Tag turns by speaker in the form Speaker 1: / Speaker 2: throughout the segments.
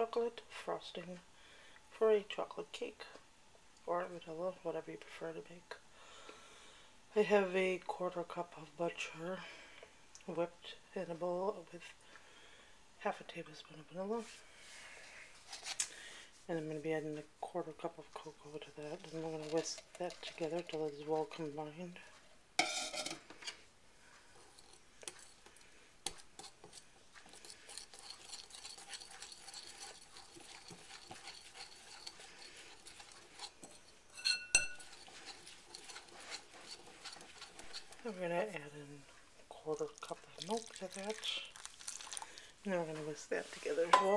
Speaker 1: chocolate frosting for a chocolate cake or vanilla, whatever you prefer to make. I have a quarter cup of butter whipped in a bowl with half a tablespoon of vanilla. And I'm going to be adding a quarter cup of cocoa to that. And I'm going to whisk that together till it's well combined. I'm going to add in a quarter cup of milk to that. Now we're going to whisk that together as well.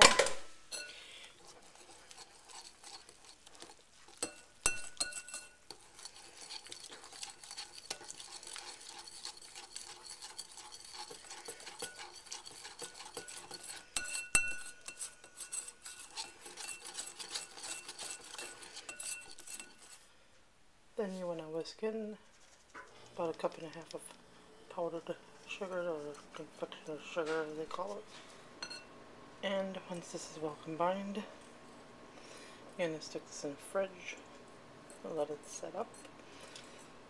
Speaker 1: Then you want to whisk in about a cup and a half of powdered sugar or confectioner sugar as they call it. And once this is well combined, you're going to stick this in the fridge and let it set up.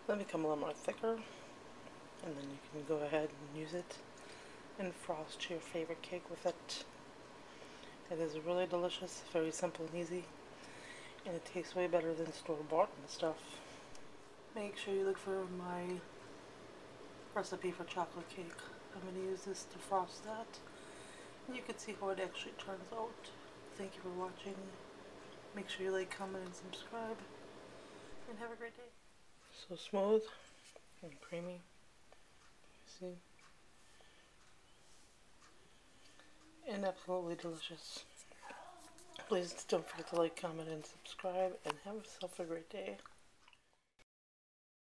Speaker 1: It become a little more thicker and then you can go ahead and use it and frost your favorite cake with it. It is really delicious, very simple and easy, and it tastes way better than store-bought and stuff. Make sure you look for my recipe for chocolate cake. I'm going to use this to frost that. And you can see how it actually turns out. Thank you for watching. Make sure you like, comment, and subscribe. And have a great day. So smooth and creamy. See? And absolutely delicious. Please don't forget to like, comment, and subscribe. And have yourself a great day.